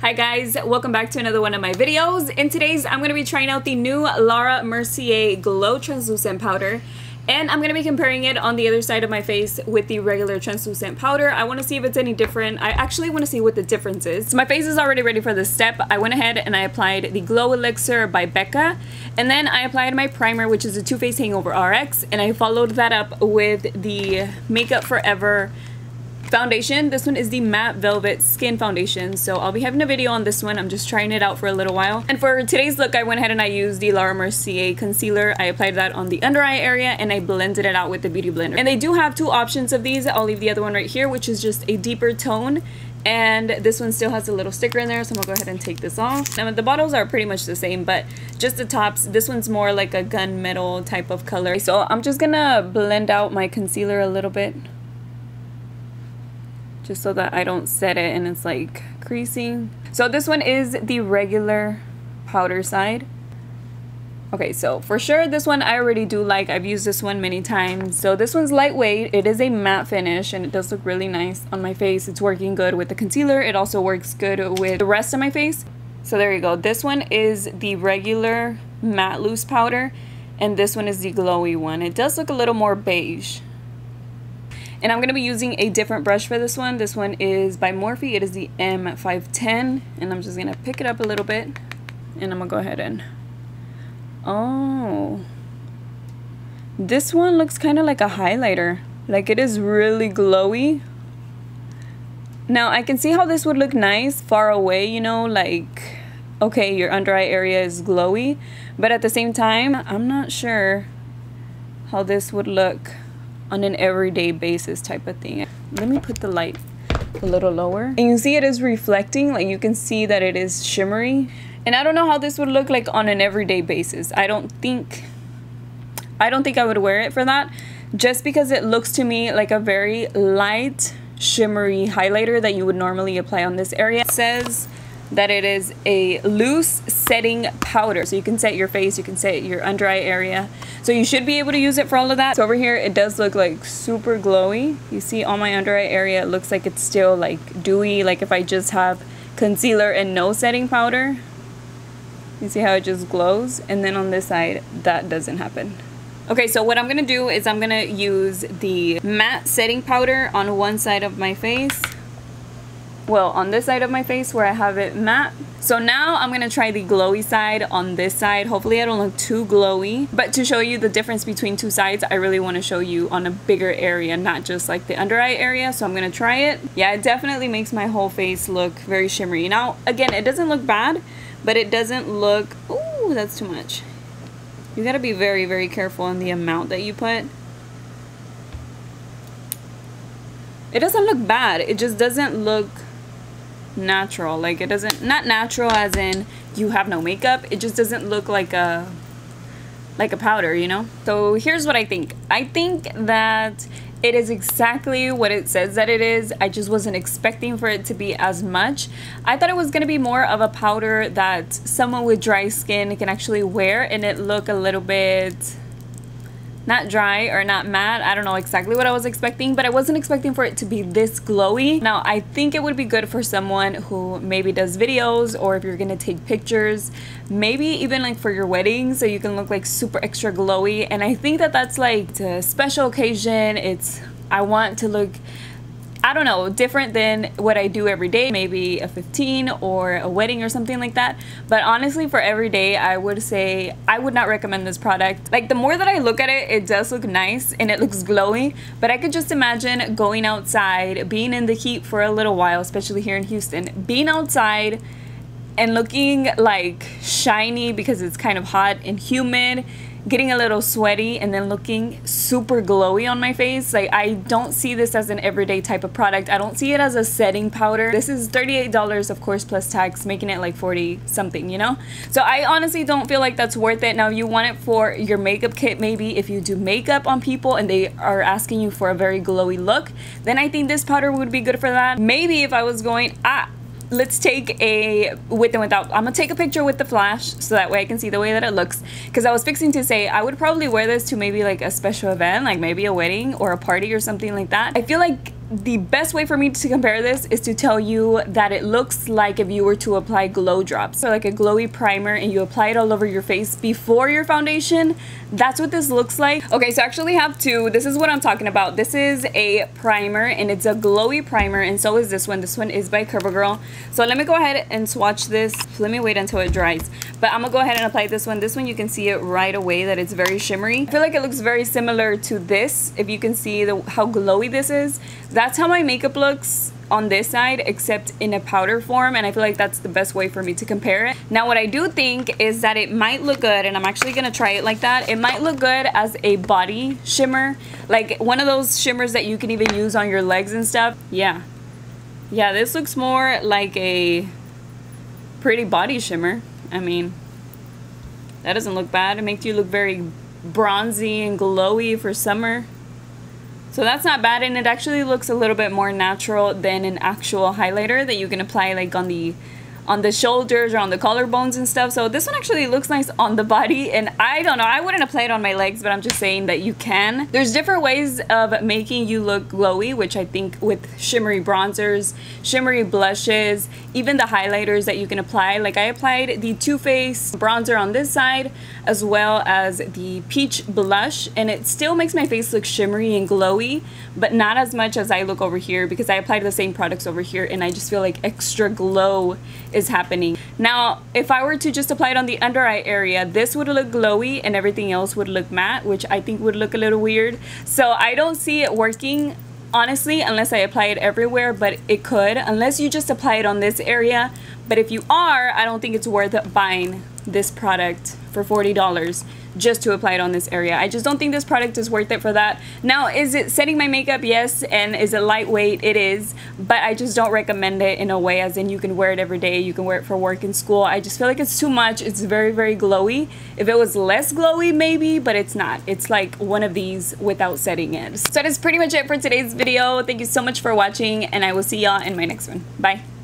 Hi guys, welcome back to another one of my videos. In today's, I'm going to be trying out the new Laura Mercier Glow Translucent Powder. And I'm going to be comparing it on the other side of my face with the regular translucent powder. I want to see if it's any different. I actually want to see what the difference is. So my face is already ready for this step. I went ahead and I applied the Glow Elixir by Becca. And then I applied my primer, which is a Too Faced Hangover RX. And I followed that up with the Makeup Forever foundation. This one is the Matte Velvet Skin Foundation. So I'll be having a video on this one. I'm just trying it out for a little while. And for today's look, I went ahead and I used the Laura Mercier concealer. I applied that on the under eye area and I blended it out with the Beauty Blender. And they do have two options of these. I'll leave the other one right here, which is just a deeper tone and this one still has a little sticker in there so I'm gonna go ahead and take this off now the bottles are pretty much the same but just the tops this one's more like a gunmetal type of color so I'm just gonna blend out my concealer a little bit just so that I don't set it and it's like creasing. So this one is the regular powder side. Okay, so for sure this one I already do like. I've used this one many times. So this one's lightweight. It is a matte finish and it does look really nice on my face. It's working good with the concealer. It also works good with the rest of my face. So there you go. This one is the regular matte loose powder and this one is the glowy one. It does look a little more beige. And I'm going to be using a different brush for this one. This one is by Morphe. It is the M510. And I'm just going to pick it up a little bit. And I'm going to go ahead and... Oh. This one looks kind of like a highlighter. Like it is really glowy. Now I can see how this would look nice far away, you know, like, okay, your under eye area is glowy. But at the same time, I'm not sure how this would look on an everyday basis type of thing. Let me put the light a little lower. And you see it is reflecting, like you can see that it is shimmery. And I don't know how this would look like on an everyday basis. I don't think, I don't think I would wear it for that. Just because it looks to me like a very light, shimmery highlighter that you would normally apply on this area. It says that it is a loose setting powder. So you can set your face, you can set your under eye area. So you should be able to use it for all of that. So over here, it does look like super glowy. You see on my under eye area, it looks like it's still like dewy, like if I just have concealer and no setting powder. You see how it just glows? And then on this side, that doesn't happen. Okay, so what I'm gonna do is I'm gonna use the matte setting powder on one side of my face well on this side of my face where I have it matte. So now I'm to try the glowy side on this side. Hopefully I don't look too glowy. But to show you the difference between two sides, I really want to show you on a bigger area, not just like the under eye area. So I'm to try it. Yeah, it definitely makes my whole face look very shimmery. Now, again, it doesn't look bad, but it doesn't look... Ooh, that's too much. You got to be very, very careful in the amount that you put. It doesn't look bad. It just doesn't look natural. Like it doesn't not natural as in you have no makeup. It just doesn't look like a like a powder you know? So here's what I think. I think that it is exactly what it says that it is. I just wasn't expecting for it to be as much. I thought it was gonna be more of a powder that someone with dry skin can actually wear and it look a little bit not dry or not matte. I don't know exactly what I was expecting, but I wasn't expecting for it to be this glowy. Now, I think it would be good for someone who maybe does videos or if you're gonna take pictures, maybe even like for your wedding so you can look like super extra glowy. And I think that that's like a special occasion. It's, I want to look I don't know, different than what I do every day, maybe a 15 or a wedding or something like that. But honestly, for every day, I would say I would not recommend this product. Like the more that I look at it, it does look nice and it looks glowy, but I could just imagine going outside, being in the heat for a little while, especially here in Houston, being outside and looking like shiny because it's kind of hot and humid getting a little sweaty and then looking super glowy on my face. Like I don't see this as an everyday type of product. I don't see it as a setting powder. This is $38 of course plus tax making it like 40 something, you know? So I honestly don't feel like that's worth it. Now if you want it for your makeup kit maybe if you do makeup on people and they are asking you for a very glowy look, then I think this powder would be good for that. Maybe if I was going, ah, let's take a with and without i'm gonna take a picture with the flash so that way i can see the way that it looks because i was fixing to say i would probably wear this to maybe like a special event like maybe a wedding or a party or something like that i feel like the best way for me to compare this is to tell you that it looks like if you were to apply glow drops. So like a glowy primer and you apply it all over your face before your foundation. That's what this looks like. Okay, so I actually have two. This is what I'm talking about. This is a primer and it's a glowy primer and so is this one. This one is by CoverGirl. So let me go ahead and swatch this. Let me wait until it dries. But I'm gonna go ahead and apply this one. This one you can see it right away that it's very shimmery. I feel like it looks very similar to this. If you can see the, how glowy this is. That's how my makeup looks on this side except in a powder form and I feel like that's the best way for me to compare it. Now what I do think is that it might look good and I'm actually gonna try it like that. It might look good as a body shimmer like one of those shimmers that you can even use on your legs and stuff. Yeah. Yeah this looks more like a pretty body shimmer. I mean that doesn't look bad. It makes you look very bronzy and glowy for summer. So that's not bad and it actually looks a little bit more natural than an actual highlighter that you can apply like on the on the shoulders or on the collarbones and stuff. So this one actually looks nice on the body and I don't know, I wouldn't apply it on my legs, but I'm just saying that you can. There's different ways of making you look glowy, which I think with shimmery bronzers, shimmery blushes, even the highlighters that you can apply. Like I applied the Too Faced bronzer on this side as well as the peach blush and it still makes my face look shimmery and glowy, but not as much as I look over here because I applied the same products over here and I just feel like extra glow is happening. Now, if I were to just apply it on the under eye area, this would look glowy and everything else would look matte, which I think would look a little weird. So I don't see it working honestly unless I apply it everywhere but it could unless you just apply it on this area but if you are I don't think it's worth buying this product for $40 just to apply it on this area. I just don't think this product is worth it for that. Now, is it setting my makeup? Yes. And is it lightweight? It is. But I just don't recommend it in a way as in you can wear it every day. You can wear it for work and school. I just feel like it's too much. It's very, very glowy. If it was less glowy, maybe, but it's not. It's like one of these without setting it. So that is pretty much it for today's video. Thank you so much for watching and I will see y'all in my next one. Bye.